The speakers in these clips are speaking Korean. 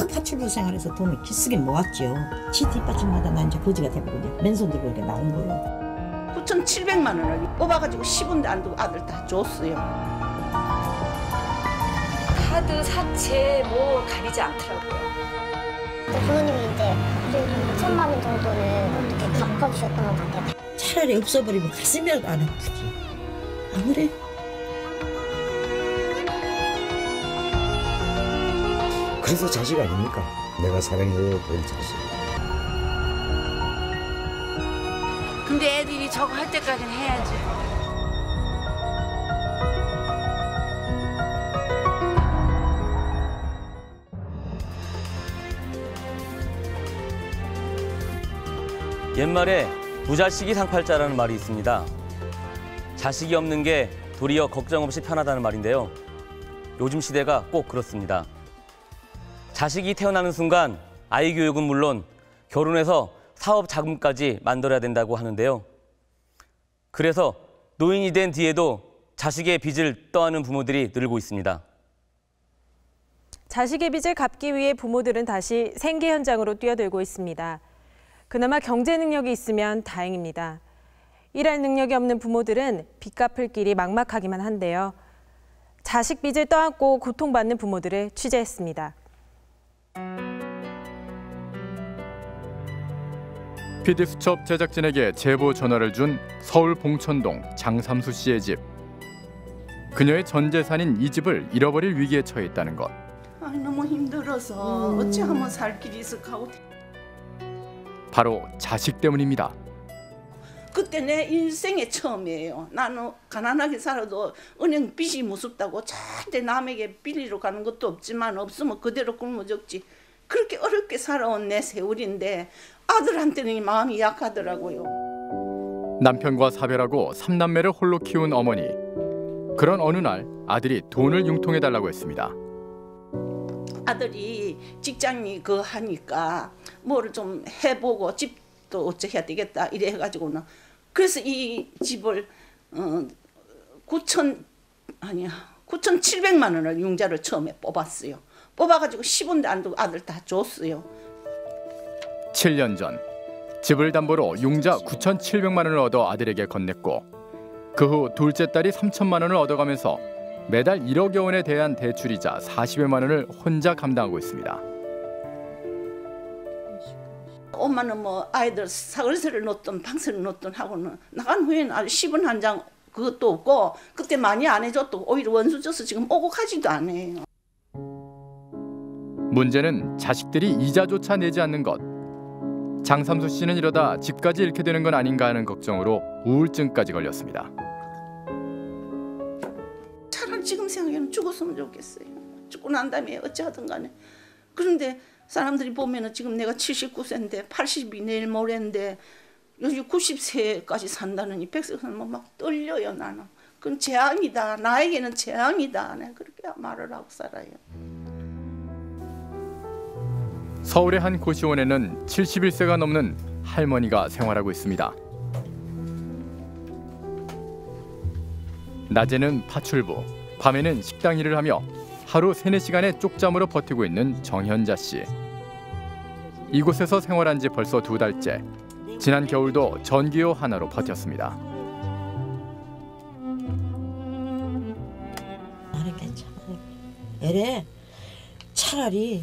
싹 파출부 생활해서 돈을 기쓰게 모았죠. 지 뒷받침마다 나 이제 거지가 되고 이제 맨손 들고 이렇게 나온 거예요. 9,700만 원을 뽑아가지고 10원도 안 두고 아들 다 줬어요. 카드 사채 뭐 가리지 않더라고요. 부모님이 이제 그래도 천만 원 정도는 어떻게 갚아주셨던 것 같아요. 차라리 없어버리면 가슴이라도 안 아프지. 안 그래? 그래서 자식 아닙니까? 내가 사랑해야 될 자식. 근데 애들이 저거 할 때까지는 해야지. 옛말에 부자식이 상팔자라는 말이 있습니다. 자식이 없는 게 도리어 걱정 없이 편하다는 말인데요. 요즘 시대가 꼭 그렇습니다. 자식이 태어나는 순간 아이 교육은 물론 결혼해서 사업 자금까지 만들어야 된다고 하는데요. 그래서 노인이 된 뒤에도 자식의 빚을 떠안는 부모들이 늘고 있습니다. 자식의 빚을 갚기 위해 부모들은 다시 생계 현장으로 뛰어들고 있습니다. 그나마 경제 능력이 있으면 다행입니다. 일할 능력이 없는 부모들은 빚 갚을 길이 막막하기만 한데요. 자식 빚을 떠안고 고통받는 부모들을 취재했습니다. PD수첩 제작진에게 제보 전화를 준 서울 봉천동 장삼수 씨의 집. 그녀의 전 재산인 이 집을 잃어버릴 위기에 처해 있다는 것. 아, 너무 힘들어서 어찌 하면 살 길이 있을까 바로 자식 때문입니다. 그때 내 인생의 처음이에요. 나는 가난하게 살아도 은행 빚이 무섭다고 절대 남에게 빌리러 가는 것도 없지만 없으면 그대로 굶어 죽지. 그렇게 어렵게 살아온 내 세월인데 아들한테는 이 마음이 약하더라고요. 남편과 사별하고 삼남매를 홀로 키운 어머니. 그런 어느 날 아들이 돈을 융통해 달라고 했습니다. 아들이 직장이 그 하니까 뭐를 좀 해보고 집 도 어째 해야 되겠다 이래 해가지고는 그래서 이 집을 어 9천 아니야 9,700만 원을 융자를 처음에 뽑았어요. 뽑아가지고 10원도 안 두고 아들 다 줬어요. 7년 전 집을 담보로 융자 9,700만 원을 얻어 아들에게 건넸고 그 후 둘째 딸이 3천만 원을 얻어가면서 매달 1억여 원에 대한 대출이자 40여만 원을 혼자 감당하고 있습니다. 엄마는 뭐 아이들 사글세를 놓든 방세를 놓든 하고는 나간 후에는 아주 10원 한장 그것도 없고 그때 많이 안 해줬도 오히려 원수 줘서 지금 오고 가지도 않아요. 문제는 자식들이 이자조차 내지 않는 것. 장삼수 씨는 이러다 집까지 잃게 되는 건 아닌가 하는 걱정으로 우울증까지 걸렸습니다. 차라리 지금 생각하면 죽었으면 좋겠어요. 죽고 난 다음에 어찌하든 간에. 그런데 사람들이 보면은 지금 내가 79세인데 80이 내일 모레인데 요즘 90세까지 산다는 이 백세는 막 떨려요 나는. 그건 재앙이다. 나에게는 재앙이다. 내가 그렇게 말을 하고 살아요. 서울의 한 고시원에는 71세가 넘는 할머니가 생활하고 있습니다. 낮에는 파출부, 밤에는 식당 일을 하며 하루 3, 4시간의 쪽잠으로 버티고 있는 정현자 씨. 이곳에서 생활한 지 벌써 두 달째. 지난 겨울도 전기요 하나로 버텼습니다. 나는 괜찮아요. 애래 차라리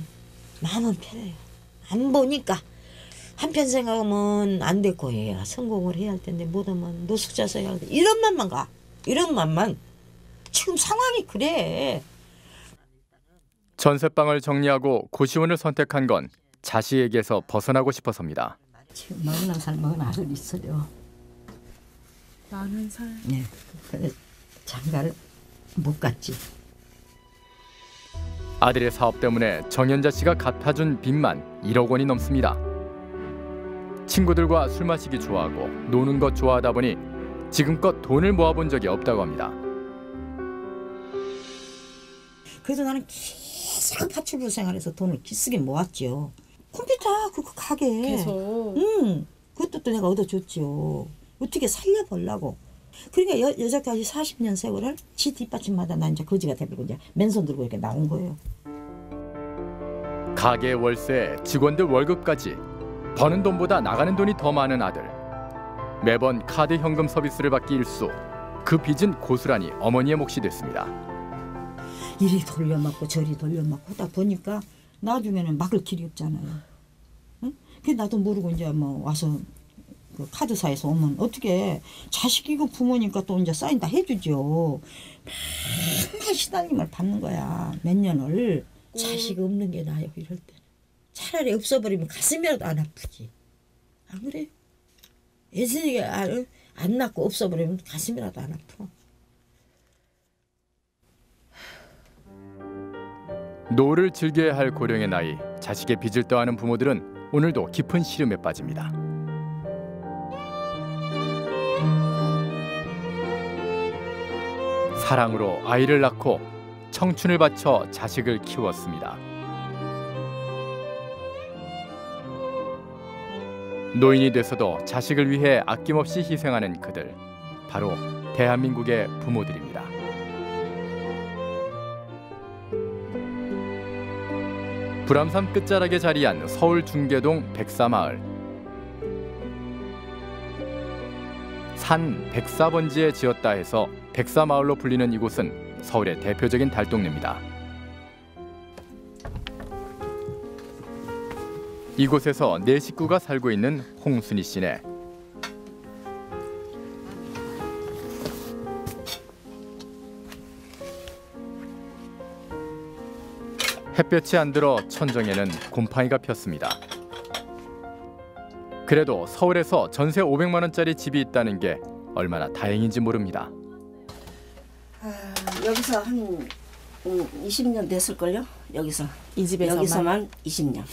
마음은 편해요. 안 보니까 한편 생각하면 안 될 거예요. 성공을 해야 할 텐데 못하면 할 텐데 이런 맘만 가. 이런 맘만. 지금 상황이 그래. 전세방을 정리하고 고시원을 선택한 건 자식에게서 벗어나고 싶어서입니다. 지금 마흔 살 먹은 아들 있어요. 마흔 살. 네. 근데 장가를 못 갔지. 아들의 사업 때문에 정현자 씨가 갚아준 빚만 1억 원이 넘습니다. 친구들과 술 마시기 좋아하고 노는 것 좋아하다 보니 지금껏 돈을 모아본 적이 없다고 합니다. 그래도 나는 계속 파출부 생활해서 돈을 기쓰게 모았죠. 컴퓨터 그거 가게. 계속. 응. 그것도 또 내가 얻어줬죠. 어떻게 살려보려고. 그러니까 여, 여자까지 40년 세월을 지 뒷받침마다 나 이제 거지가 돼버리고 이제 맨손 들고 이렇게 나온 거예요. 가게 월세, 직원들 월급까지 버는 돈보다 나가는 돈이 더 많은 아들. 매번 카드 현금 서비스를 받기 일수. 그 빚은 고스란히 어머니의 몫이 됐습니다. 이리 돌려맞고 저리 돌려맞고 하다 보니까 나중에는 막을 길이 없잖아요. 응? 그 나도 모르고 이제 뭐 와서 그 카드사에서 오면 어떻게 자식이고 부모니까 또 이제 사인 다 해주죠. 맨날 시달림을 받는 거야 몇 년을 자식 없는 게 나아요 이럴 때는 차라리 없어버리면 가슴이라도 안 아프지 안 그래? 애진작에 안, 안 낳고 없어버리면 가슴이라도 안 아파. 노후를 즐겨야 할 고령의 나이, 자식의 빚을 떠안은 부모들은 오늘도 깊은 시름에 빠집니다. 사랑으로 아이를 낳고 청춘을 바쳐 자식을 키웠습니다. 노인이 돼서도 자식을 위해 아낌없이 희생하는 그들, 바로 대한민국의 부모들입니다. 불암산 끝자락에 자리한 서울 중계동 백사마을. 산 백사번지에 지었다 해서 백사마을로 불리는 이곳은 서울의 대표적인 달동네입니다. 이곳에서 네 식구가 살고 있는 홍순희 씨네. 햇볕이 안 들어 천정에는 곰팡이가 폈습니다. 그래도 서울에서 전세 500만 원짜리 집이 있다는 게 얼마나 다행인지 모릅니다. 여기서 한 음, 20년 됐을걸요? 여기서 이 집에서만 여기서만 20년.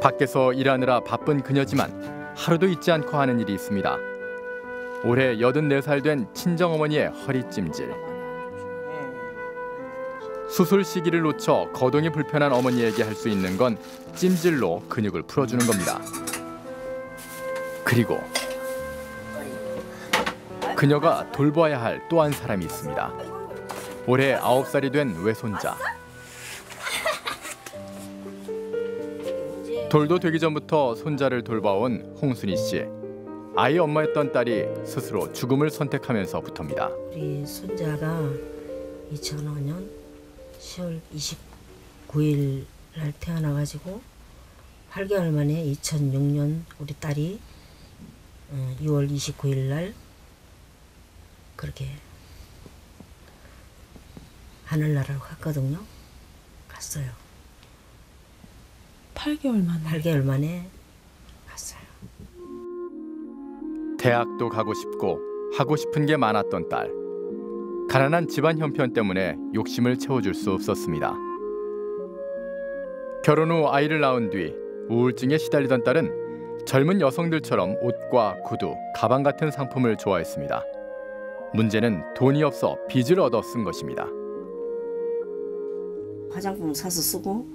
밖에서 일하느라 바쁜 그녀지만 하루도 잊지 않고 하는 일이 있습니다. 올해 84살 된 친정어머니의 허리 찜질. 수술 시기를 놓쳐 거동이 불편한 어머니에게 할 수 있는 건 찜질로 근육을 풀어주는 겁니다. 그리고 그녀가 돌봐야 할 또 한 사람이 있습니다. 올해 9살이 된 외손자. 돌도 되기 전부터 손자를 돌봐온 홍순희 씨. 아이 엄마였던 딸이 스스로 죽음을 선택하면서부터입니다. 우리 손자가 2005년 10월 29일 날 태어나가지고 8개월 만에 2006년 우리 딸이 어, 6월 29일 날 그렇게 하늘나라로 갔거든요. 갔어요. 8개월 만에 8개월 만에 갔어요. 대학도 가고 싶고 하고 싶은 게 많았던 딸. 가난한 집안 형편 때문에 욕심을 채워줄 수 없었습니다. 결혼 후 아이를 낳은 뒤 우울증에 시달리던 딸은 젊은 여성들처럼 옷과 구두, 가방 같은 상품을 좋아했습니다. 문제는 돈이 없어 빚을 얻어 쓴 것입니다. 화장품 사서 쓰고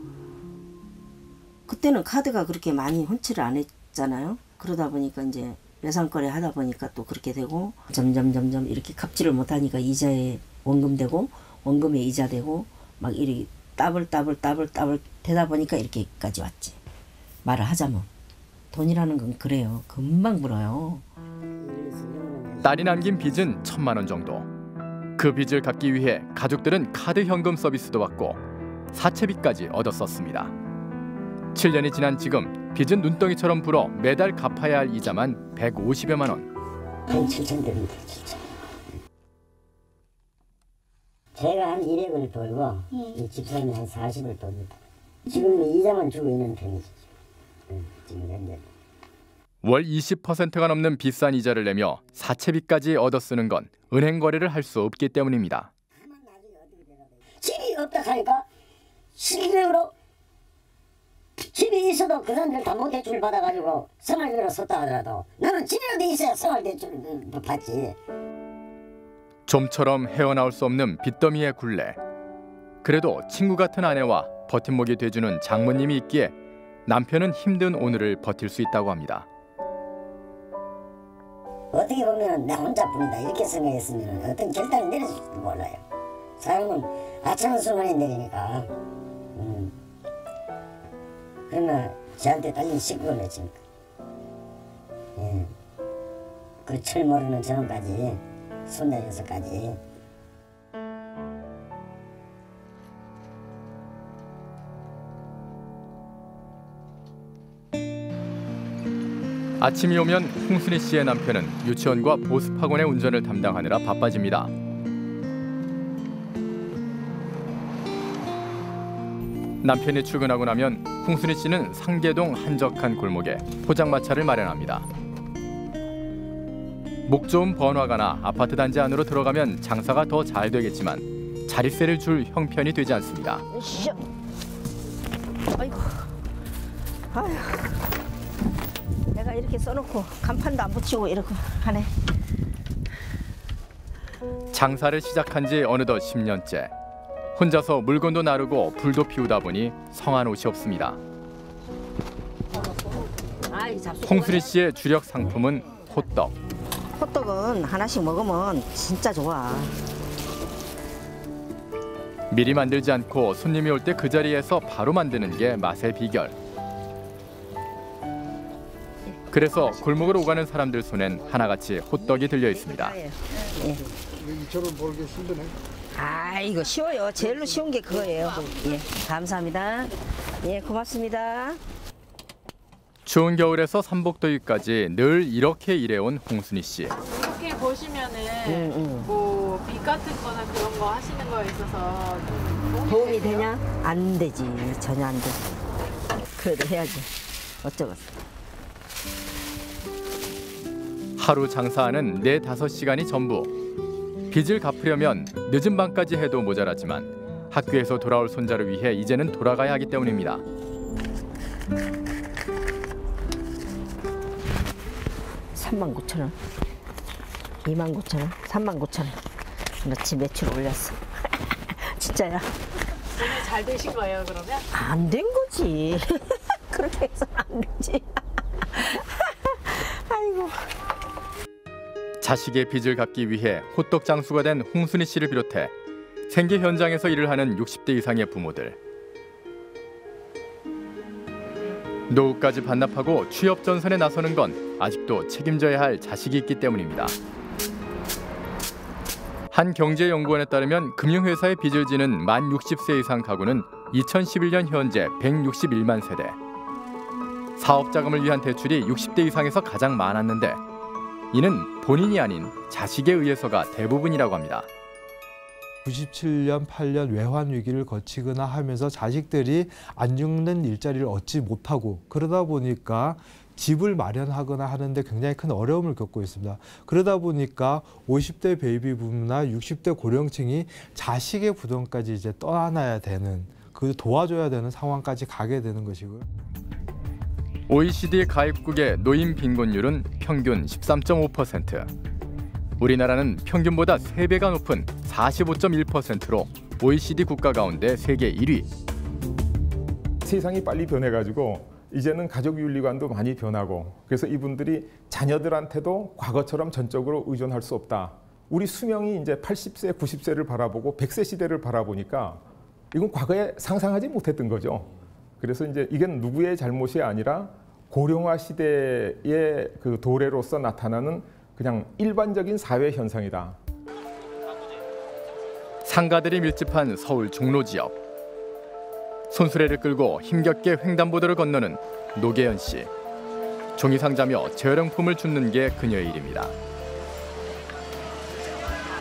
그때는 카드가 그렇게 많이 혼칠을 안 했잖아요. 그러다 보니까 이제 외상거래 하다 보니까 또 그렇게 되고 점점 점점 이렇게 갚지를 못하니까 이자에 원금 되고 원금에 이자 되고 막 이렇게 따블 따블 따블 따블 되다 보니까 이렇게까지 왔지. 말을 하자면 돈이라는 건 그래요. 금방 불어요. 딸이 남긴 빚은 천만 원 정도. 그 빚을 갚기 위해 가족들은 카드 현금 서비스도 받고 사채빚까지 얻었었습니다. 7년이 지난 지금 빚은 눈덩이처럼 불어 매달 갚아야 할 이자만 150여만 원. 한 7천 드립니다. 7천. 제가 한 1억을 돌고 이 집사람이 한 40을 돕니다. 지금 이자만 주고 있는 편이죠. 응, 지금 현재. 월 20%가 넘는 비싼 이자를 내며 사채빚까지 얻어 쓰는 건 은행 거래를 할 수 없기 때문입니다. 집이 없다 하니까 실력으로 집이 있어도 그 사람들 담보 대출 받아가지고 생활비로 썼다 하더라도 나는 집이라도 있어야 생활 대출 받지. 좀처럼 헤어나올 수 없는 빚더미의 굴레. 그래도 친구 같은 아내와 버팀목이 돼주는 장모님이 있기에 남편은 힘든 오늘을 버틸 수 있다고 합니다. 어떻게 보면 나 혼자뿐이다 이렇게 생각했으면 어떤 결단을 내렸을지도 몰라요. 사람은 아차는 순간에 내리니까 음, 그러나 저한테 딸린 식구를 맺습니까? 예. 그철 모르는 저놈까지 손자 녀석까지 아침이 오면 홍순희 씨의 남편은 유치원과 보습학원의 운전을 담당하느라 바빠집니다. 남편이 출근하고 나면 홍순희 씨는 상계동 한적한 골목에 포장마차를 마련합니다. 목 좋은 번화가 나 아파트 단지 안으로 들어가면 장사가 더 잘 되겠지만 자릿세를 줄 형편이 되지 않습니다. 아이고. 아휴. 내가 이렇게 써놓고 간판도 안 붙이고 이러고 하네. 장사를 시작한 지 어느덧 10년째. 혼자서 물건도 나르고 불도 피우다 보니 성한 옷이 없습니다. 홍수리 씨의 주력 상품은 호떡. 호떡은 하나씩 먹으면 진짜 좋아. 미리 만들지 않고 손님이 올 때 그 자리에서 바로 만드는 게 맛의 비결. 그래서 골목으로 오가는 사람들 손엔 하나같이 호떡이 들려 있습니다. 예. 이처럼 벌기 힘드네. 아 이거 쉬워요. 제일로 쉬운 게 그거예요. 예, 감사합니다. 예, 고맙습니다. 추운 겨울에서 삼복더위까지 늘 이렇게 일해온 홍순희 씨. 이렇게 보시면은 응, 응. 뭐빛 같은 거나 그런 거 하시는 거에 있어서 좀 도움이 되냐? 안 되지. 전혀 안 돼. 그래도 해야지. 어쩌겠어. 하루 장사하는 네 다섯 시간이 전부. 빚을 갚으려면 늦은 밤까지 해도 모자라지만 학교에서 돌아올 손자를 위해 이제는 돌아가야 하기 때문입니다. 삼만 9천 원. 2만 9천 원. 3만 9천 원. 그렇지 매출 올렸어. 진짜야. 오늘 잘 되신 거예요 그러면? 안 된 거지. 그렇게 해서는 안 되지. 아이고. 자식의 빚을 갚기 위해 호떡 장수가 된 홍순희 씨를 비롯해 생계 현장에서 일을 하는 60대 이상의 부모들. 노후까지 반납하고 취업 전선에 나서는 건 아직도 책임져야 할 자식이 있기 때문입니다. 한 경제연구원에 따르면 금융회사에 빚을 지는 만 60세 이상 가구는 2011년 현재 161만 세대. 사업 자금을 위한 대출이 60대 이상에서 가장 많았는데 이는 본인이 아닌 자식에 의해서가 대부분이라고 합니다. 97년, 8년 외환 위기를 거치거나 하면서 자식들이 안 죽는 일자리를 얻지 못하고 그러다 보니까 집을 마련하거나 하는데 굉장히 큰 어려움을 겪고 있습니다. 그러다 보니까 50대 베이비 붐이나 60대 고령층이 자식의 부담까지 이제 떠안아야 되는 그 도와줘야 되는 상황까지 가게 되는 것이고요. OECD 가입국의 노인 빈곤율은 평균 13.5%. 우리나라는 평균보다 3배가 높은 45.1%로 OECD 국가 가운데 세계 1위. 세상이 빨리 변해가지고 이제는 가족 윤리관도 많이 변하고 그래서 이분들이 자녀들한테도 과거처럼 전적으로 의존할 수 없다. 우리 수명이 이제 80세, 90세를 바라보고 100세 시대를 바라보니까 이건 과거에 상상하지 못했던 거죠. 그래서 이제 이건 누구의 잘못이 아니라 고령화 시대의 그 도래로서 나타나는 그냥 일반적인 사회 현상이다. 상가들이 밀집한 서울 종로 지역. 손수레를 끌고 힘겹게 횡단보도를 건너는 노계연 씨. 종이 상자며 재활용품을 줍는 게 그녀의 일입니다.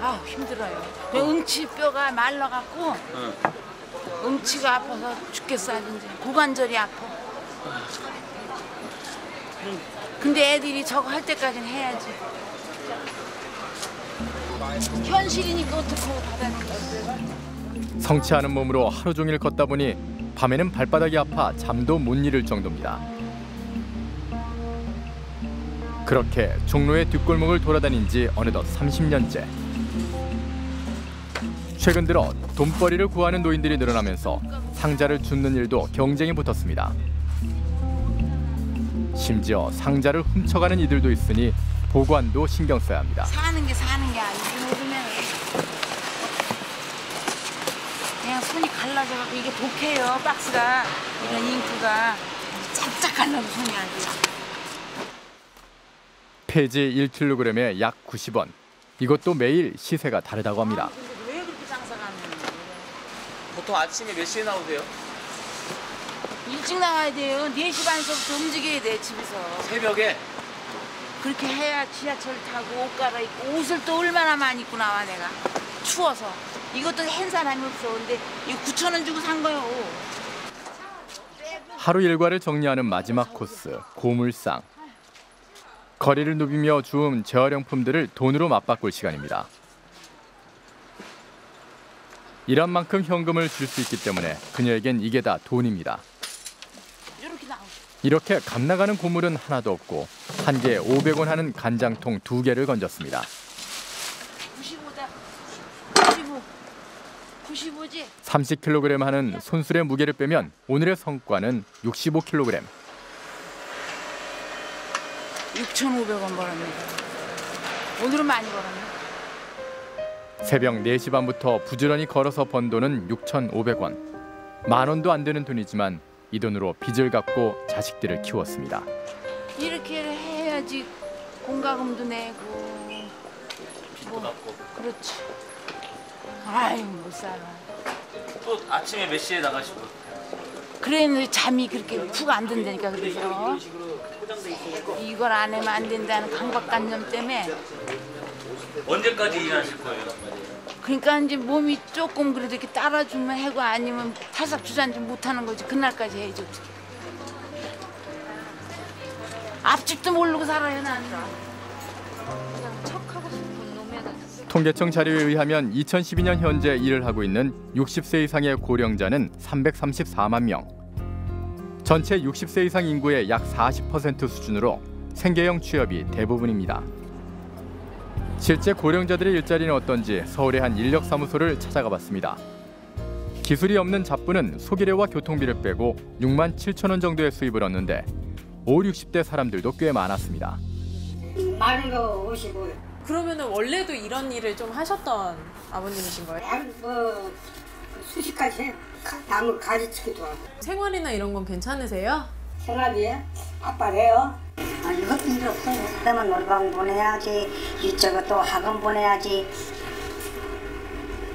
아우 힘들어요. 응치 뼈가 말라갖고 응치가 아파서 죽겠어 이제 고관절이 아파. 근데 애들이 저거 할 때까지는 해야지. 현실이니까 어떻게 받아들여. 않은 몸으로 하루 종일 걷다 보니 밤에는 발바닥이 아파 잠도 못 이룰 정도입니다. 그렇게 종로의 뒷골목을 돌아다닌 지 어느덧 30년째. 최근 들어 돈벌이를 구하는 노인들이 늘어나면서 상자를 줍는 일도 경쟁이 붙었습니다. 심지어 상자를 훔쳐가는 이들도 있으니 보관도 신경 써야 합니다. 사는 게 사는 게 아니고 요즘에는 그냥 손이 갈라져갖고 이게 독해요 박스가 이런 잉크가 짝짝하려고 손이 아주. 폐지 1kg에 약 90원. 이것도 매일 시세가 다르다고 합니다. 왜 그렇게 장사가 안 되는 거예요? 보통 아침에 몇 시에 나오세요? 일찍 나가야 돼요. 4시 반서부터 움직여야 돼, 집에서. 새벽에? 그렇게 해야 지하철 타고 옷 갈아입고 옷을 또 얼마나 많이 입고 나와 내가. 추워서. 이것도 한 사람이 없어. 근데 이거 9천 원 주고 산 거요. 하루 일과를 정리하는 마지막 코스, 고물상. 거리를 누비며 주운 재활용품들을 돈으로 맞바꿀 시간입니다. 일한 만큼 현금을 줄 수 있기 때문에 그녀에겐 이게 다 돈입니다. 이렇게 나오죠. 이렇게 값 나가는 고물은 하나도 없고 한 개에 500원 하는 간장통 두 개를 건졌습니다. 95다. 95. 95지? 30kg 하는 손술의 무게를 빼면 오늘의 성과는 65kg. 6,500원 벌었네. 오늘은 많이 벌었네. 새벽 4시 반부터 부지런히 걸어서 번 돈은 6,500원. 만 원도 안 되는 돈이지만 이 돈으로 빚을 갚고 자식들을 키웠습니다. 이렇게 해야지 공과금도 내고. 뭐, 갚고. 그렇지. 아유 못 살아. 또 아침에 몇 시에 나가시고? 그랬는데 잠이 그렇게 푹 안 든다니까 그래서 이걸 안 하면 안 된다는 강박관념 때문에 언제까지 일하실 거예요? 그러니까 이제 몸이 조금 그래도 이렇게 따라주면 하고 아니면 탈삭 주저앉지 못하는 거지 그날까지 해야지 어떻게 앞집도 모르고 살아요 나는 통계청 자료에 의하면 2012년 현재 일을 하고 있는 60세 이상의 고령자는 334만 명. 전체 60세 이상 인구의 약 40% 수준으로 생계형 취업이 대부분입니다. 실제 고령자들의 일자리는 어떤지 서울의 한 인력사무소를 찾아가 봤습니다. 기술이 없는 잡부는 소기료와 교통비를 빼고 6만 7천 원 정도의 수입을 얻는데 5, 60대 사람들도 꽤 많았습니다. 많은 거 55. 그러면은 원래도 이런 일을 좀 하셨던 아버님이신 거예요? 뭐 해. 가- 나무 가지치기도 하고. 생활이나 이런 건 괜찮으세요? 생활이에 아빠래요. 아, 이것도 일 없어요. 그러면 놀방 보내야지, 이쪽에 또 학원 보내야지.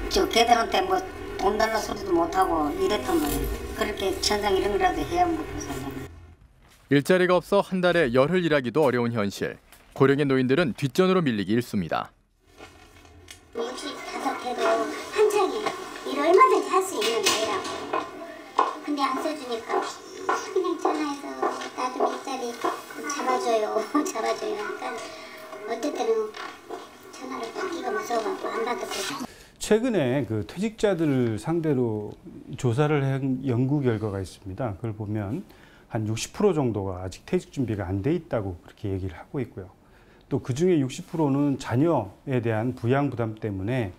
저 걔들한테 뭐 돈 달라 소리도 못하고 이랬단 말이에요. 그렇게 천장 이런 거라도 해야 먹고 살잖아. 일자리가 없어 한 달에 열흘 일하기도 어려운 현실. 고령의 노인들은 뒷전으로 밀리기 일쑤입니다. 일주일 다섯 해도 한창이에요. 일 얼마든지 할 수 있는 나이라고. 근데 안 써주니까 그냥 전화해서 나좀 일자리 잡아줘요. 잡아줘요. 하니까 어떨 때는 전화를 받기가 무서워갖고 안 받았어요. 최근에 그 퇴직자들을 상대로 조사를 한 연구 결과가 있습니다. 그걸 보면 한 60% 정도가 아직 퇴직 준비가 안 돼 있다고 그렇게 얘기를 하고 있고요. 또 그 중에 60%는 자녀에 대한 부양 부담 때문에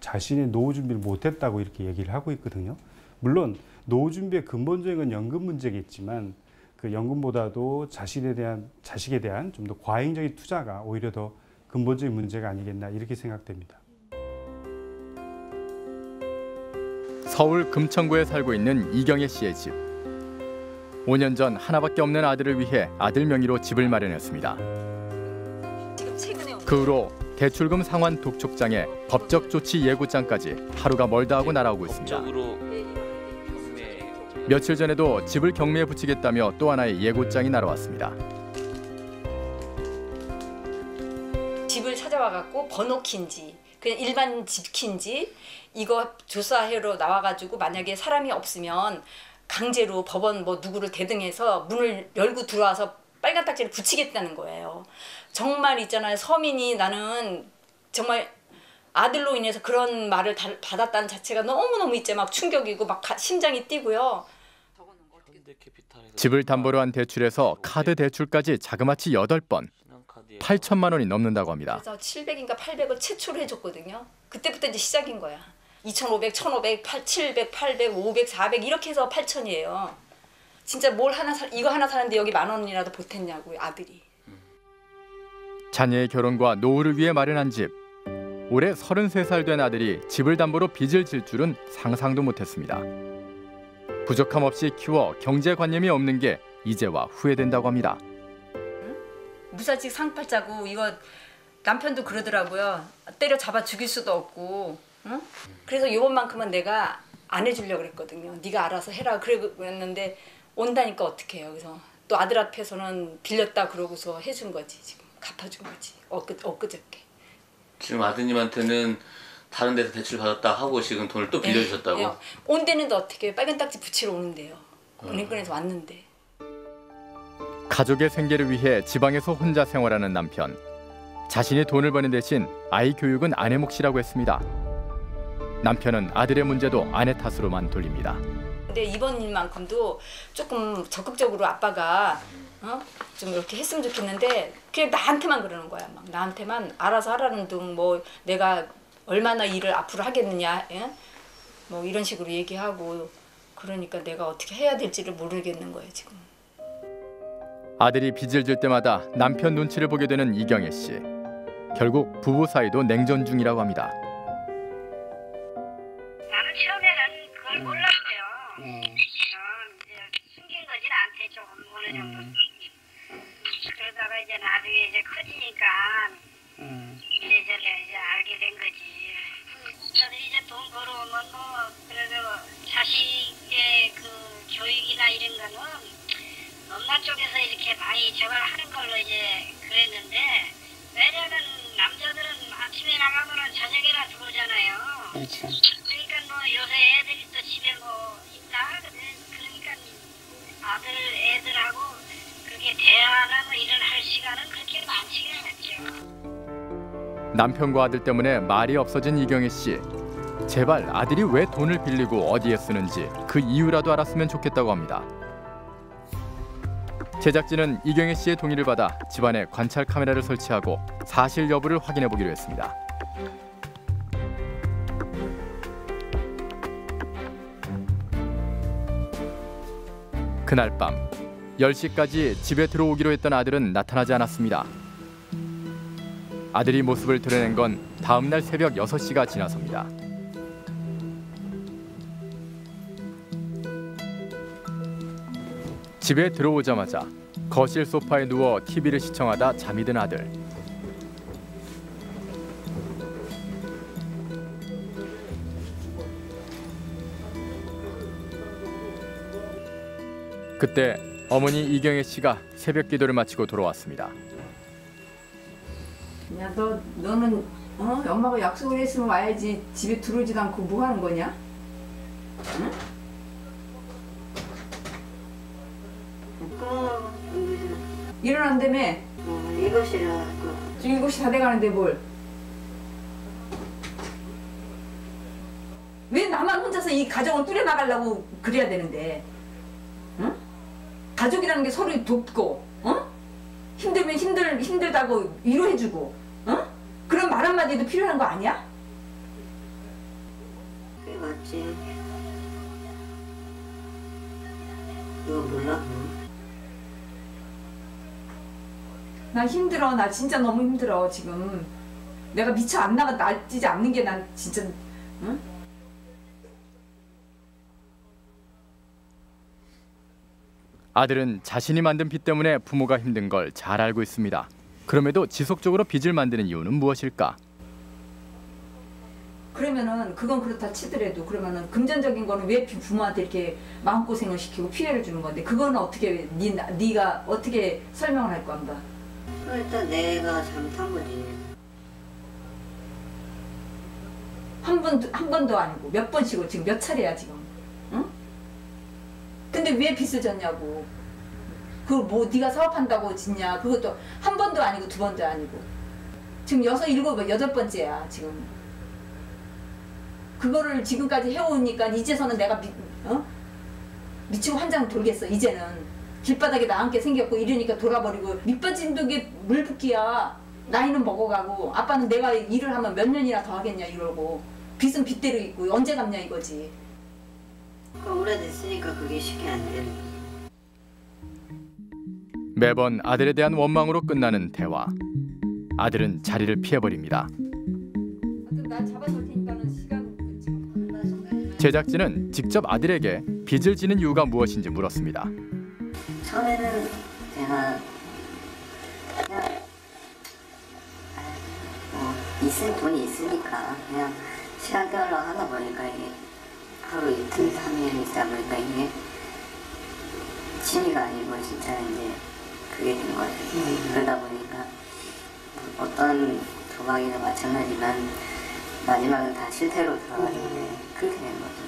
자신의 노후 준비를 못 했다고 이렇게 얘기를 하고 있거든요. 물론 노후 준비의 근본적인 건 연금 문제겠지만 그 연금보다도 자신에 대한 자식에 대한 좀 더 과잉적인 투자가 오히려 더 근본적인 문제가 아니겠나 이렇게 생각됩니다. 서울 금천구에 살고 있는 이경혜 씨의 집. 5년 전 하나밖에 없는 아들을 위해 아들 명의로 집을 마련했습니다. 그 후로 대출금 상환 독촉장에 법적 조치 예고장까지 하루가 멀다 하고 날아오고 있습니다. 며칠 전에도 집을 경매에 붙이겠다며 또 하나의 예고장이 날아왔습니다. 집을 찾아와 갖고 번호 킨지 그냥 일반 집 킨지 이거 조사하러 나와 가지고 만약에 사람이 없으면 강제로 법원 뭐 누구를 대등해서 문을 열고 들어와서 빨간 딱지를 붙이겠다는 거예요. 정말 있잖아요. 서민이 나는 정말 아들로 인해서 그런 말을 다- 받았다는 자체가 너무너무 이제 막 충격이고 막 가- 심장이 뛰고요. 집을 담보로 한 대출에서 카드 대출까지 자그마치 8번 8천만 원이 넘는다고 합니다. 그래서 700인가 800을 최초로 해줬거든요. 그때부터 이제 시작인 거야. 2,500, 1,500, 8, 700, 800, 500, 400 이렇게 해서 8천이에요. 진짜 뭘 하나 사, 이거 하나 사는데 여기 만 원이라도 보탰냐고요 아들이. 자녀의 결혼과 노후를 위해 마련한 집. 올해 33살 된 아들이 집을 담보로 빚을 질 줄은 상상도 못했습니다. 부족함 없이 키워 경제관념이 없는 게 이제와 후회된다고 합니다. 무사직 상팔자고 이거 남편도 그러더라고요. 때려 잡아 죽일 수도 없고. 응? 그래서 이번만큼은 내가 안 해주려고 그랬거든요. 네가 알아서 해라 그랬는데 온다니까 어떡해요. 그래서 또 아들 앞에서는 빌렸다 그러고서 해준 거지 지금 갚아준 거지 엊그, 엊그저께. 지금 아드님한테는 다른 데서 대출 받았다 하고 지금 돈을 또 빌려주셨다고? 예, 온데는 어떻게 빨간 딱지 붙이러 오는데요. 은행권에서 왔는데. 가족의 생계를 위해 지방에서 혼자 생활하는 남편. 자신이 돈을 버는 대신 아이 교육은 아내 몫이라고 했습니다. 남편은 아들의 문제도 아내 탓으로만 돌립니다. 근데 이번 일만큼도 조금 적극적으로 아빠가 어? 좀 이렇게 했으면 좋겠는데 그게 나한테만 그러는 거야. 막 나한테만 알아서 하라는 둥 뭐 내가 얼마나 일을 앞으로 하겠느냐, 예? 뭐 이런 식으로 얘기하고 그러니까 내가 어떻게 해야 될지를 모르겠는 거예요 지금. 아들이 빚을 질 때마다 남편 눈치를 보게 되는 이경애 씨. 결국 부부 사이도 냉전 중이라고 합니다. 나는 처음에는 그걸 몰랐어요. 어, 이제 숨긴 거지 나한테 조금 어느 정도. 그러다가 이제 나중에 이제 커지니까 거는 엄마 쪽에서 이렇게 많이 저걸 하는 걸로 이제 그랬는데 왜냐면 남자들은 아침에 나가면은 저녁에나 들어오잖아요. 그렇죠. 그러니까 뭐 요새 애들이 또 집에 뭐 있다 그러니까 아들 애들하고 그렇게 대화나 뭐 이런 할 시간은 그렇게 많지가 않죠. 남편과 아들 때문에 말이 없어진 이경애 씨. 제발 아들이 왜 돈을 빌리고 어디에 쓰는지 그 이유라도 알았으면 좋겠다고 합니다. 제작진은 이경애 씨의 동의를 받아 집안에 관찰 카메라를 설치하고 사실 여부를 확인해 보기로 했습니다. 그날 밤 10시까지 집에 들어오기로 했던 아들은 나타나지 않았습니다. 아들이 모습을 드러낸 건 다음 날 새벽 6시가 지나서입니다. 집에 들어오자마자 거실 소파에 누워 TV를 시청하다 잠이 든 아들. 그때 어머니 이경애 씨가 새벽 기도를 마치고 돌아왔습니다. 야, 너 너는 어? 엄마가 약속을 했으면 와야지 집에 들어오지도 않고 뭐 하는 거냐? 응? 일어난다며? 일곱시라 지금 일곱 시다 돼가는데 뭘? 왜 나만 혼자서 이 가정을 꾸려나가려고 그래야 되는데? 응? 가족이라는 게 서로 돕고, 어? 힘들면 힘들 힘들다고 위로해주고, 어? 그런 말 한마디도 필요한 거 아니야? 그게 맞지 이거 몰라? 나 힘들어. 나 진짜 너무 힘들어 지금. 내가 미처 안 나가 날뛰지 않는 게 난 진짜 응? 아들은 자신이 만든 빚 때문에 부모가 힘든 걸 잘 알고 있습니다. 그럼에도 지속적으로 빚을 만드는 이유는 무엇일까? 그러면은 그건 그렇다 치더라도 그러면은 금전적인 거는 왜 부- 부모한테 이렇게 마음고생을 시키고 피해를 주는 건데 그거는 어떻게 니, 네가 어떻게 설명을 할 건가? 일단 내가 잘못한 거지 한 번, 한 번도 아니고 몇 번씩고 지금 몇 차례야 지금? 응? 근데 왜 빚을 졌냐고. 그걸 뭐 네가 사업한다고 짓냐. 그것도 한 번도 아니고 두 번도 아니고. 지금 여섯 일곱 여덟 번째야 지금. 그거를 지금까지 해오니까 이제서는 내가 미, 어? 미치고 환장 돌겠어 이제는 길바닥에 나앉게 생겼고 이러니까 돌아버리고 밑빠진 덕에 물 붓기야 나이는 먹어가고 아빠는 내가 일을 하면 몇 년이나 더 하겠냐 이러고 빚은 빚대로 있고 언제 갚냐 이거지 그 오래됐으니까 그게 쉽게 안 되는 매번 아들에 대한 원망으로 끝나는 대화. 아들은 자리를 피해버립니다. 시간 제작진은 직접 아들에게 빚을 지는 이유가 무엇인지 물었습니다. 처음에는 제가 그냥 뭐 있을 돈이 있으니까 그냥 시간 때우려고 하다 보니까 이게 하루 이틀 삼일 있다 보니까 이게 취미가 아니고 진짜 이제 그게 된 거죠. 그러다 보니까 어떤 도박이나 마찬가지만 마지막은 다 실태로 돌아가지고 그렇게 된 거죠.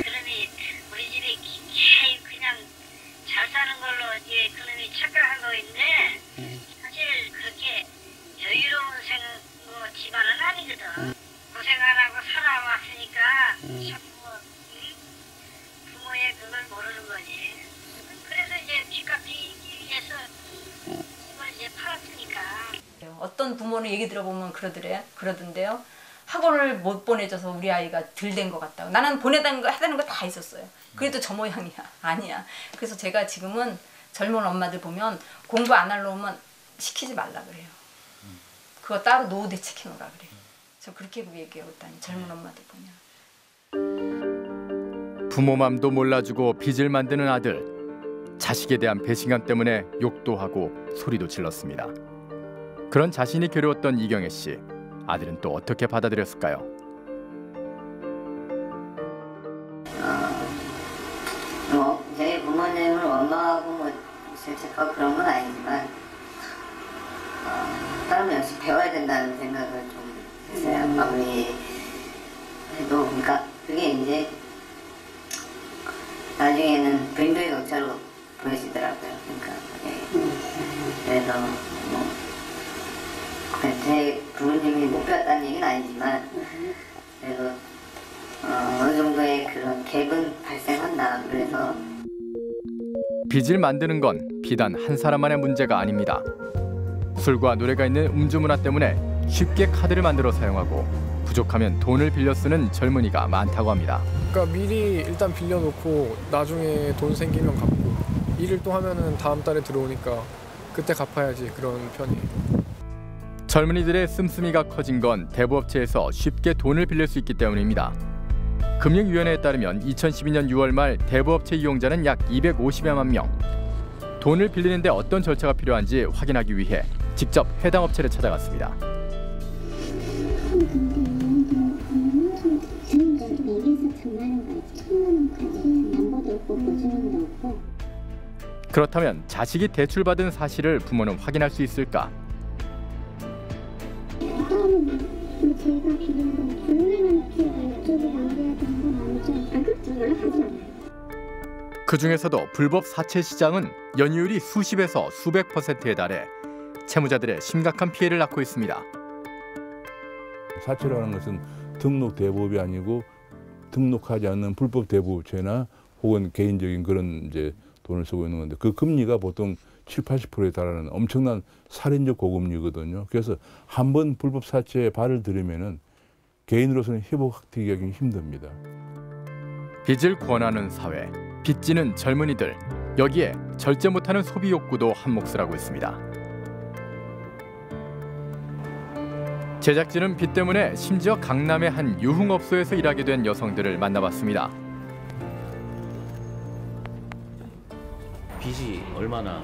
어떤 부모는 얘기 들어보면 그러더래 그러던데요. 학원을 못 보내줘서 우리 아이가 덜 된 것 같다고. 나는 보내다는 거 하다는 거 다 있었어요. 그래도 저 모양이야. 아니야. 그래서 제가 지금은 젊은 엄마들 보면 공부 안 하려 오면 시키지 말라 그래요. 그거 따로 노후 대책 해 놓으라 그래요. 저 그렇게 얘기하고 있다니 젊은 엄마들 보면. 부모 맘도 몰라주고 빚을 만드는 아들. 자식에 대한 배신감 때문에 욕도 하고 소리도 질렀습니다. 그런 자신이 괴로웠던 이경애 씨. 아들은 또 어떻게 받아들였을까요? 뭐 저희 부모님을 원망하고 뭐 질책하고 그런 건 아니지만 어, 사람 역시 배워야 된다는 생각을 좀 했어요. 아무리 해도 그러니까 그게 이제 나중에는 빈도의 경찰로 보여지더라고요. 그러니까 예. 그래서 뭐 제 부모님이 못 배웠다는 얘기는 아니지만 그래도 어, 어느 정도의 그런 갭은 발생한다. 그래서 빚을 만드는 건 비단 한 사람만의 문제가 아닙니다. 술과 노래가 있는 음주 문화 때문에 쉽게 카드를 만들어 사용하고 부족하면 돈을 빌려 쓰는 젊은이가 많다고 합니다. 그러니까 미리 일단 빌려놓고 나중에 돈 생기면 갚고 일을 또 하면은 다음 달에 들어오니까 그때 갚아야지 그런 편이에요. 젊은이들의 씀씀이가 커진 건 대부업체에서 쉽게 돈을 빌릴 수 있기 때문입니다. 금융위원회에 따르면 2012년 6월 말 대부업체 이용자는 약 250여만 명. 돈을 빌리는데 어떤 절차가 필요한지 확인하기 위해 직접 해당 업체를 찾아갔습니다. 그렇다면 자식이 대출받은 사실을 부모는 확인할 수 있을까? 그 중에서도 불법 사채 시장은 연이율이 수십에서 수백 퍼센트에 달해 채무자들의 심각한 피해를 낳고 있습니다. 사채라는 것은 등록 대부업이 아니고 등록하지 않는 불법 대부업체나 혹은 개인적인 그런 이제 돈을 쓰고 있는 건데 그 금리가 보통 7, 80%에 달하는 엄청난 살인적 고금리거든요. 그래서 한 번 불법 사채에 발을 들이면은 개인으로서는 회복하기가 힘듭니다. 빚을 권하는 사회, 빚지는 젊은이들, 여기에 절제 못하는 소비 욕구도 한 몫을 하고 있습니다. 제작진은 빚 때문에 심지어 강남의 한 유흥업소에서 일하게 된 여성들을 만나봤습니다. 빚이 얼마나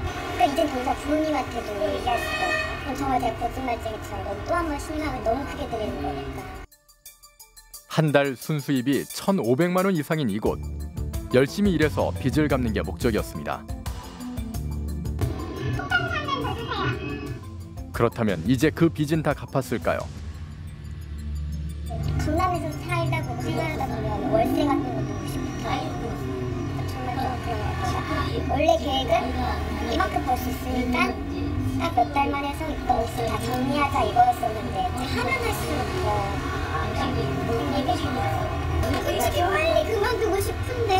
그러니까 이제 더 이상 부모님한테도 얘기할 수가 없고 그건 정말 제가 거짓말쟁이처럼 또 한 번 신상을 너무 크게 드리는 거니까. 한 달 순수입이 1,500만 원 이상인 이곳. 열심히 일해서 빚을 갚는 게 목적이었습니다. 그렇다면 이제 그 빚은 다 갚았을까요? 강남에서 살다 보고 생활하다 보면 월세 같은 것도 혹시 붙어요. 정말 좀 그런 것 같아요. 원래 계획은 이만큼 벌 수 있으니까 딱 몇 달만 해서 이거 옷을 다 정리하자 이거였었는데 하면 할수록 더 이게 솔직히 빨리 그만두고 싶은데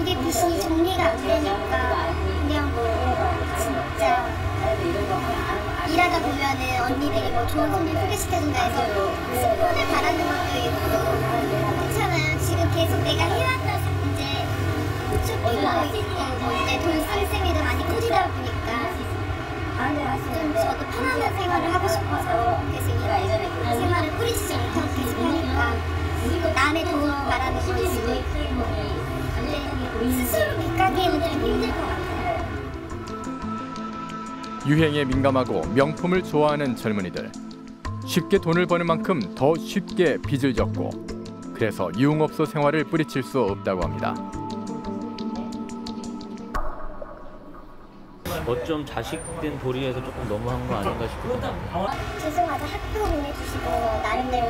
이게 빚이 정리가 안 되니까 그냥 뭐 진짜 일하다 보면은 언니들이 뭐 좋은 손님 소개시켜준다 해서 스폰을 바라는 것도 있고 그렇잖아요. 지금 계속 내가 해왔던 이제 있고 뭐 이제 돈 씀씀이도 많이 커지다 보니까 좀 저도 편안한 생활을 하고 싶어서 계속 이 생활을 뿌리치지 못하고 계속 하니까 남의 도움을 바라는 거 있고 근데 스스로 빚가기에는 좀 힘들 것 같아요. 유행에 민감하고 명품을 좋아하는 젊은이들. 쉽게 돈을 버는 만큼 더 쉽게 빚을 졌고 그래서 유흥업소 생활을 뿌리칠 수 없다고 합니다. 어쩜 자식된 도리에서 조금 너무한 거 아닌가 싶기도 하고. 죄송하다 학교 보내주시고 나름대로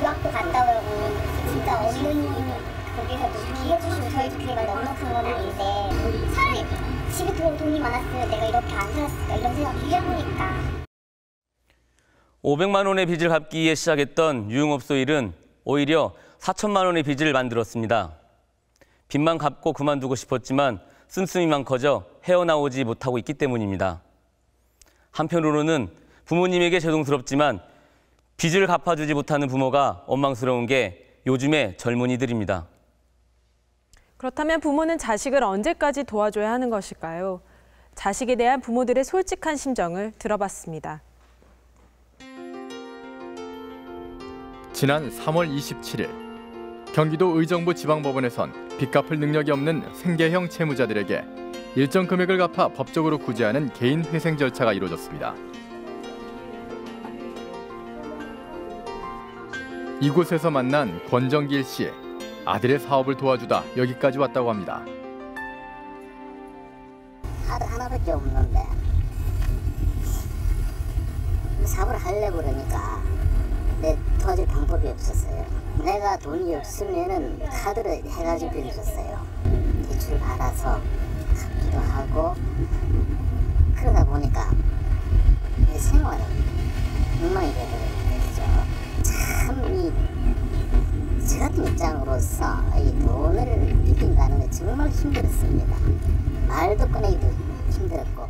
유학도 갔다 오고 진짜 없는 거기서도 이렇게 해주시고 저희도 그게 막 넉넉한 건 아닌데 차라리 집에 돈, 돈이 많았으면 내가 이렇게 안 살았을까 이런 생각을 해보니까 500만 원의 빚을 갚기 위해 시작했던 유흥업소 일은 오히려 4천만 원의 빚을 만들었습니다. 빚만 갚고 그만두고 싶었지만 씀씀이만 커져 헤어나오지 못하고 있기 때문입니다. 한편으로는 부모님에게 죄송스럽지만 빚을 갚아주지 못하는 부모가 원망스러운 게 요즘의 젊은이들입니다. 그렇다면 부모는 자식을 언제까지 도와줘야 하는 것일까요? 자식에 대한 부모들의 솔직한 심정을 들어봤습니다. 지난 3월 27일 경기도 의정부 지방법원에선 빚 갚을 능력이 없는 생계형 채무자들에게 일정 금액을 갚아 법적으로 구제하는 개인 회생 절차가 이루어졌습니다. 이곳에서 만난 권정길 씨 아들의 사업을 도와주다 여기까지 왔다고 합니다. 아들 하나밖에 없는데 사업을 하려고 그러니까 내 도와줄 방법이 없었어요. 내가 돈이 없으면은 카드를 해가지고 빌려줬어요. 대출 받아서 갚기도 하고 그러다 보니까 내 생활은 엉망이 되더라고요. 참이 저 같은 입장으로서 이 돈을 이긴다는 게 정말 힘들었습니다. 말도 꺼내기도 힘들었고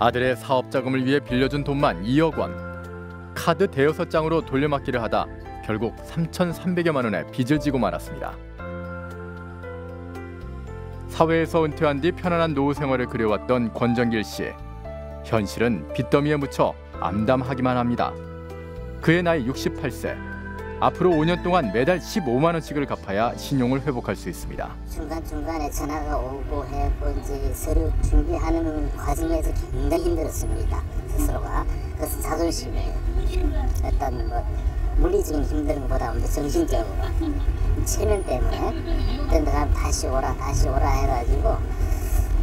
아들의 사업 자금을 위해 빌려준 돈만 2억 원. 카드 대여섯 장으로 돌려막기를 하다 결국 3,300여만 원의 빚을 지고 말았습니다. 사회에서 은퇴한 뒤 편안한 노후 생활을 그려왔던 권정길 씨. 현실은 빚더미에 묻혀 암담하기만 합니다. 그의 나이 68세. 앞으로 5년 동안 매달 15만 원씩을 갚아야 신용을 회복할 수 있습니다. 중간중간에 전화가 오고 해고 이제 서류 준비하는 과정에서 굉장히 힘들었습니다. 스스로가. 그래서 자존심이 일단 뭐 물리적인 힘든 것보다 정신적으로 체면 때문에 그때 내가 다시 오라 다시 오라 해가지고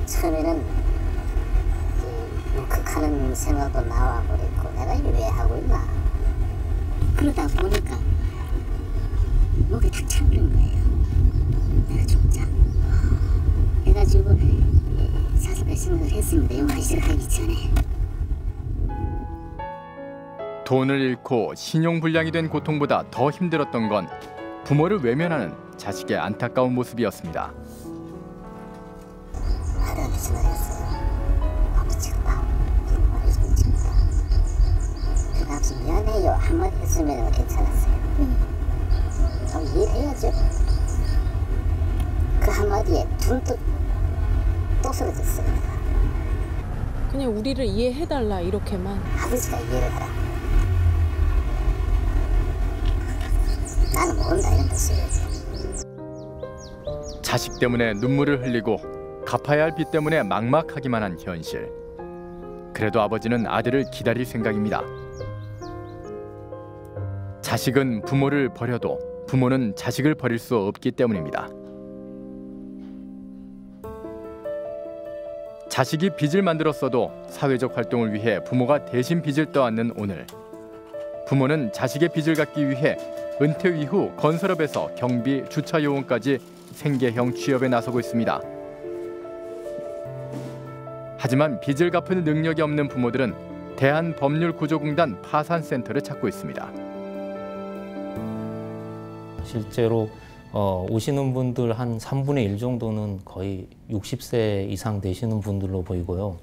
처음에는 울컥하는 생각도 나와 버렸고 내가 이거 왜 하고 있나 그러다 보니까 목이 탁 차버린 거예요. 내가 진짜 해가지고 사슴할 생각을 했습니다. 영화 시작하기 전에. 돈을 잃고 신용불량이 된 고통보다 더 힘들었던 건 부모를 외면하는 자식의 안타까운 모습이었습니다. 미안해요. 한마디 했으면 괜찮았어요. 좀 이해해야죠. 그 한마디에 둔또 또 쓰러졌어요. 그냥 우리를 이해해달라 이렇게만. 아버지가 이해를 하라. 나는 모른다 이런 뜻이에요. 자식 때문에 눈물을 흘리고 갚아야 할 빚 때문에 막막하기만 한 현실. 그래도 아버지는 아들을 기다릴 생각입니다. 자식은 부모를 버려도 부모는 자식을 버릴 수 없기 때문입니다. 자식이 빚을 만들었어도 사회적 활동을 위해 부모가 대신 빚을 떠안는 오늘. 부모는 자식의 빚을 갚기 위해 은퇴 이후 건설업에서 경비, 주차 요원까지 생계형 취업에 나서고 있습니다. 하지만 빚을 갚을 능력이 없는 부모들은 대한법률구조공단 파산센터를 찾고 있습니다. 실제로 어, 오시는 분들 한 3분의 1 정도는 거의 60세 이상 되시는 분들로 보이고요.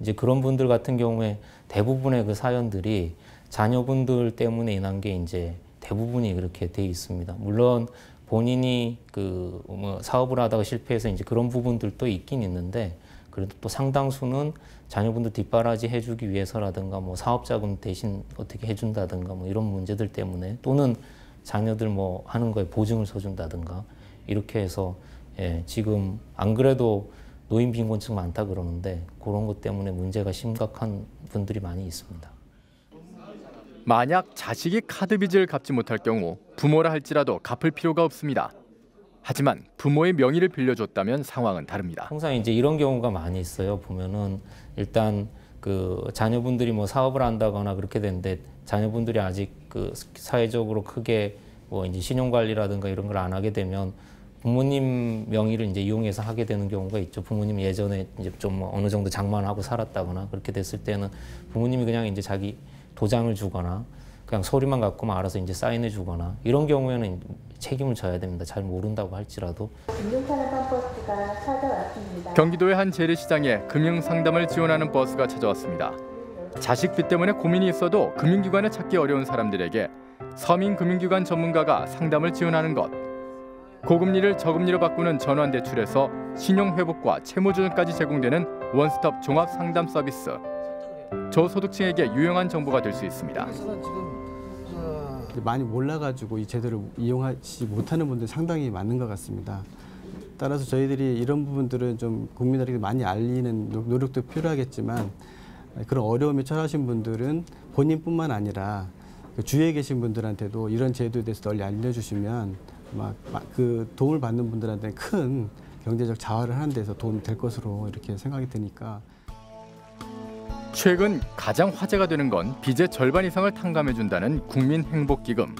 이제 그런 분들 같은 경우에 대부분의 그 사연들이 자녀분들 때문에 인한 게 이제 대부분이 그렇게 돼 있습니다. 물론 본인이 그 뭐 사업을 하다가 실패해서 이제 그런 부분들도 있긴 있는데 그래도 또 상당수는 자녀분들 뒷바라지 해주기 위해서라든가 뭐 사업 자금 대신 어떻게 해준다든가 뭐 이런 문제들 때문에 또는 자녀들 뭐 하는 거에 보증을 서준다든가 이렇게 해서 예, 지금 안 그래도 노인 빈곤층 많다 그러는데 그런 것 때문에 문제가 심각한 분들이 많이 있습니다. 만약 자식이 카드 빚을 갚지 못할 경우 부모라 할지라도 갚을 필요가 없습니다. 하지만 부모의 명의를 빌려줬다면 상황은 다릅니다. 항상 이제 이런 경우가 많이 있어요. 보면은 일단 그 자녀분들이 뭐 사업을 한다거나 그렇게 되는데 자녀분들이 아직 그 사회적으로 크게 뭐 이제 신용 관리라든가 이런 걸 안 하게 되면 부모님 명의를 이제 이용해서 하게 되는 경우가 있죠. 부모님 예전에 이제 좀 어느 정도 장만하고 살았다거나 그렇게 됐을 때는 부모님이 그냥 이제 자기 도장을 주거나 그냥 서류만 갖고만 알아서 이제 사인해 주거나 이런 경우에는 책임을 져야 됩니다. 잘 모른다고 할지라도. 경기도의 한 재래시장에 금융 상담을 지원하는 버스가 찾아왔습니다. 자식 빚 때문에 고민이 있어도 금융기관을 찾기 어려운 사람들에게 서민 금융기관 전문가가 상담을 지원하는 것. 고금리를 저금리로 바꾸는 전환 대출에서 신용 회복과 채무 조정까지 제공되는 원스톱 종합 상담 서비스. 저소득층에게 유용한 정보가 될 수 있습니다. 많이 몰라가지고 이 제도를 이용하지 못하는 분들이 상당히 많은 것 같습니다. 따라서 저희들이 이런 부분들은 좀 국민들에게 많이 알리는 노- 노력도 필요하겠지만 그런 어려움에 처하신 분들은 본인뿐만 아니라 그 주위에 계신 분들한테도 이런 제도에 대해서 널리 알려주시면 아마 그 도움을 받는 분들한테는 큰 경제적 자활을 하는 데서 도움이 될 것으로 이렇게 생각이 드니까 최근 가장 화제가 되는 건 빚의 절반 이상을 탕감해 준다는 국민행복기금.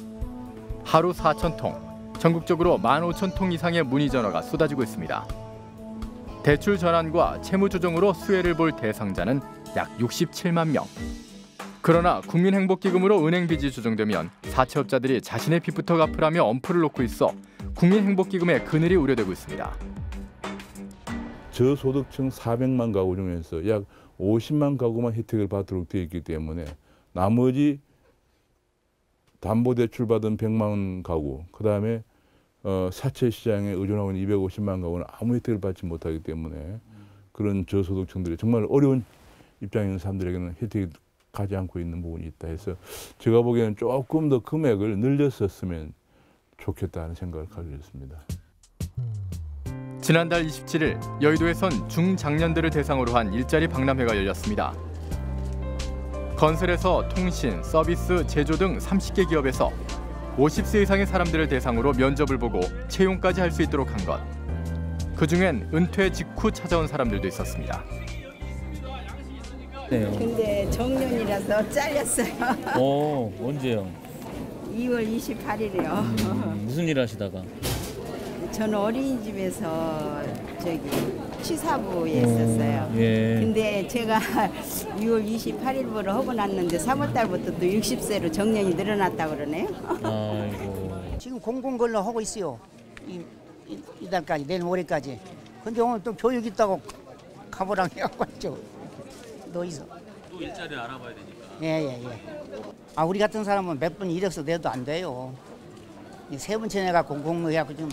하루 4천 통, 전국적으로 15,000통 이상의 문의 전화가 쏟아지고 있습니다. 대출 전환과 채무 조정으로 수혜를 볼 대상자는 약 67만 명. 그러나 국민행복기금으로 은행 빚이 조정되면 사채업자들이 자신의 빚부터 갚으라며 엄포를 놓고 있어 국민행복기금의 그늘이 우려되고 있습니다. 저소득층 400만 가구 중에서 약 50만 가구만 혜택을 받도록 되어 있기 때문에 나머지 담보대출 받은 100만 가구, 그 다음에 어, 사채 시장에 의존하고 있는 250만 가구는 아무 혜택을 받지 못하기 때문에 그런 저소득층들이 정말 어려운 입장에 있는 사람들에게는 혜택이 가지 않고 있는 부분이 있다 해서 제가 보기에는 조금 더 금액을 늘렸었으면 좋겠다는 생각을 가지고 있습니다. 지난달 27일 여의도에선 중장년들을 대상으로 한 일자리 박람회가 열렸습니다. 건설에서 통신, 서비스, 제조 등 30개 기업에서 50세 이상의 사람들을 대상으로 면접을 보고 채용까지 할 수 있도록 한 것. 그중엔 은퇴 직후 찾아온 사람들도 있었습니다. 근데 정년이라서 잘렸어요. 어, 언제요? 2월 28일이요. 음, 무슨 일 하시다가? 저는 어린이집에서 저기 취사부에 있었어요. 예. 근데 제가 6월 28일부로 하고 났는데 3월 달부터 또 60세로 정년이 늘어났다 그러네요. 아이고. 지금 공공 근로 하고 있어요. 이, 이, 이달까지 내일 모레까지. 근데 오늘 또 교육 있다고 가보라고 해갖고 왔죠. 너 있어. 또 일자리 알아봐야 되니까. 예예 예. 아 우리 같은 사람은 몇 번 이력서 내도 안 돼요. 이 세번 쳐내갖고 공공로 해갖고 지금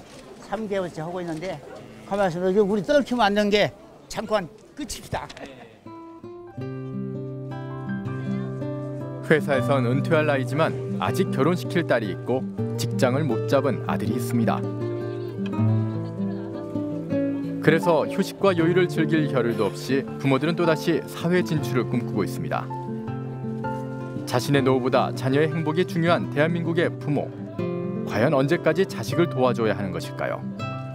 3개월째 하고 있는데 가만있어 봐. 이거 우리 떨키면 안 되는 게 잠깐 끝입니다. 회사에선 은퇴할 나이지만 아직 결혼시킬 딸이 있고 직장을 못 잡은 아들이 있습니다. 그래서 휴식과 여유를 즐길 겨를도 없이 부모들은 또다시 사회 진출을 꿈꾸고 있습니다. 자신의 노후보다 자녀의 행복이 중요한 대한민국의 부모. 과연 언제까지 자식을 도와줘야 하는 것일까요?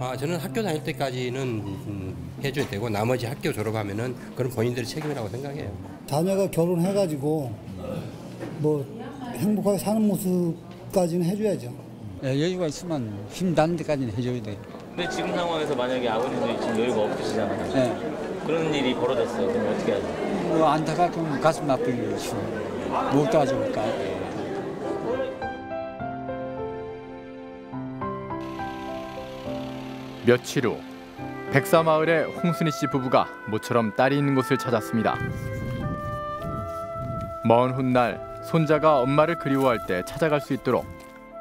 아, 저는 학교 다닐 때까지는 음, 해줘야 되고 나머지 학교 졸업하면은 그건 본인들의 책임이라고 생각해요. 자녀가 결혼해가지고 뭐 행복하게 사는 모습까지는 해줘야죠. 예, 여유가 있으면 힘 닿는 데까지는 해줘야 돼요. 근데 지금 상황에서 만약에 아버님도 지금 여유가 없으시잖아요. 예. 그런 일이 벌어졌어요. 그럼 어떻게 하죠? 뭐 안타깝고 가슴 아픈 일이지. 못 도와주니까. 며칠 후 백사마을의 홍순희 씨 부부가 모처럼 딸이 있는 곳을 찾았습니다. 먼 훗날 손자가 엄마를 그리워할 때 찾아갈 수 있도록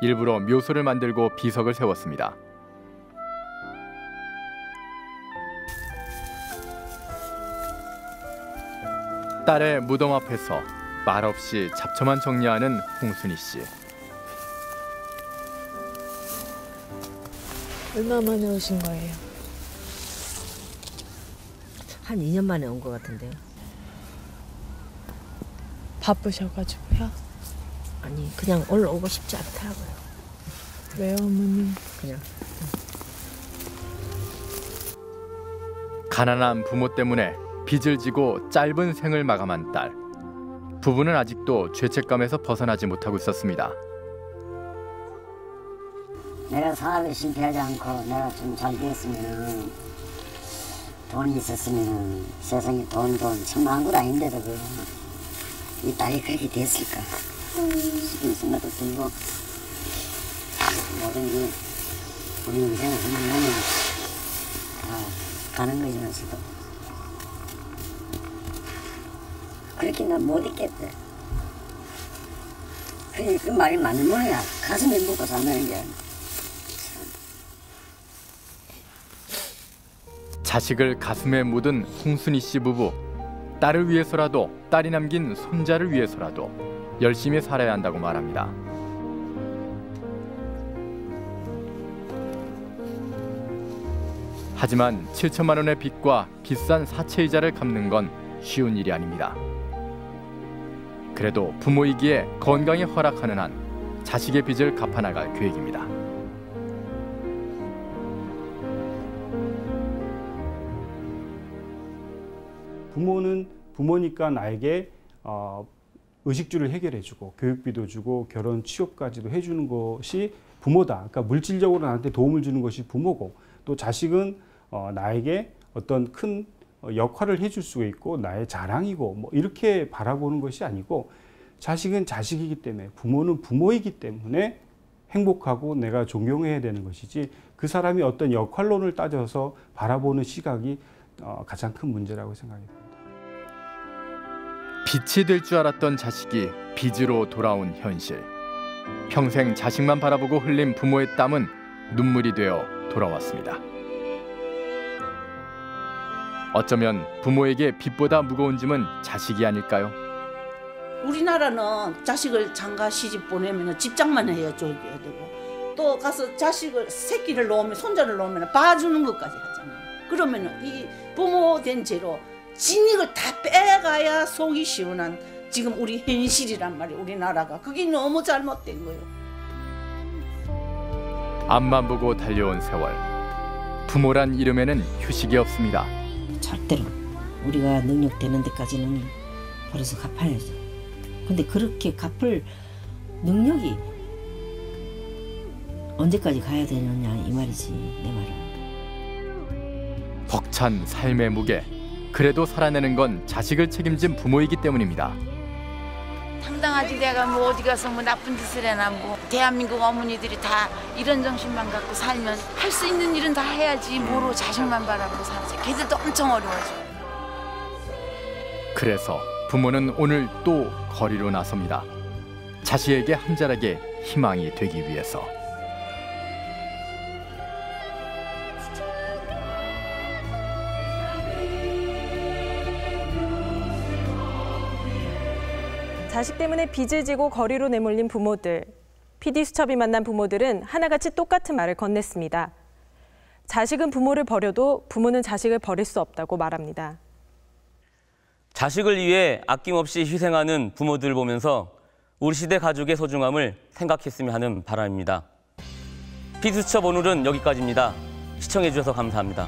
일부러 묘소를 만들고 비석을 세웠습니다. 딸의 무덤 앞에서 말없이 잡초만 정리하는 홍순희 씨. 얼마 만에 오신 거예요? 한 2년 만에 온 것 같은데요. 바쁘셔가지고요. 아니 그냥 오늘 오고 싶지 않더라고요. 왜요, 어머니? 그냥 가난한 부모 때문에 빚을 지고 짧은 생을 마감한 딸. 부부는 아직도 죄책감에서 벗어나지 못하고 있었습니다. 내가 사업에 실패하지 않고 내가 좀 잘 됐으면 돈이 있었으면 세상에 돈, 돈 천만한 것 아닌데도 그, 이 딸이 그렇게 됐을까 싶은 생각도 들고 모든 게 우리 인생을 끝나면 다 가는 거지만서도 그렇게 난 못 있겠대 그래 그 말이 맞는 모양이야 가슴에 묻고 산다는 게 자식을 가슴에 묻은 홍순희 씨 부부. 딸을 위해서라도 딸이 남긴 손자를 위해서라도 열심히 살아야 한다고 말합니다. 하지만 7천만 원의 빚과 비싼 사채 이자를 갚는 건 쉬운 일이 아닙니다. 그래도 부모이기에 건강이 허락하는 한 자식의 빚을 갚아나갈 계획입니다. 부모는 부모니까 나에게 어, 의식주를 해결해주고 교육비도 주고 결혼 취업까지도 해주는 것이 부모다. 그러니까 물질적으로 나한테 도움을 주는 것이 부모고 또 자식은 어, 나에게 어떤 큰 어, 역할을 해줄 수가 있고 나의 자랑이고 뭐 이렇게 바라보는 것이 아니고 자식은 자식이기 때문에 부모는 부모이기 때문에 행복하고 내가 존경해야 되는 것이지 그 사람이 어떤 역할론을 따져서 바라보는 시각이 어, 가장 큰 문제라고 생각합니다. 빛이 될 줄 알았던 자식이 빚으로 돌아온 현실. 평생 자식만 바라보고 흘린 부모의 땀은 눈물이 되어 돌아왔습니다. 어쩌면 부모에게 빚보다 무거운 짐은 자식이 아닐까요? 우리나라는 자식을 장가 시집 보내면 집장만 해야 줘야 되고 또 가서 자식을 새끼를 놓으면 손자를 놓으면 봐주는 것까지 하잖아요. 그러면은 이 부모 된 죄로 진익을 다 빼가야 속이 시원한 지금 우리 현실이란 말이에요. 우리나라가 그게 너무 잘못된 거예요. 앞만 보고 달려온 세월. 부모란 이름에는 휴식이 없습니다. 절대로 우리가 능력 되는 데까지는 벌어서 갚아야죠. 근데 그렇게 갚을 능력이 언제까지 가야 되느냐 이 말이지 내 말은. 벅찬 삶의 무게. 그래도 살아내는 건 자식을 책임진 부모이기 때문입니다. 당당하지 내가 뭐 어디 가서 뭐 나쁜 짓을 해나 뭐 대한민국 어머니들이 다 이런 정신만 갖고 살면 할 수 있는 일은 다 해야지 뭐로 자식만 바라보고 살지 걔들도 엄청 어려워져 그래서 부모는 오늘 또 거리로 나섭니다. 자식에게 한 자락의 희망이 되기 위해서. 자식 때문에 빚을 지고 거리로 내몰린 부모들. PD 수첩이 만난 부모들은 하나같이 똑같은 말을 건넸습니다. 자식은 부모를 버려도 부모는 자식을 버릴 수 없다고 말합니다. 자식을 위해 아낌없이 희생하는 부모들을 보면서 우리 시대 가족의 소중함을 생각했으면 하는 바람입니다. 피드수첩 오늘은 여기까지입니다. 시청해 주셔서 감사합니다.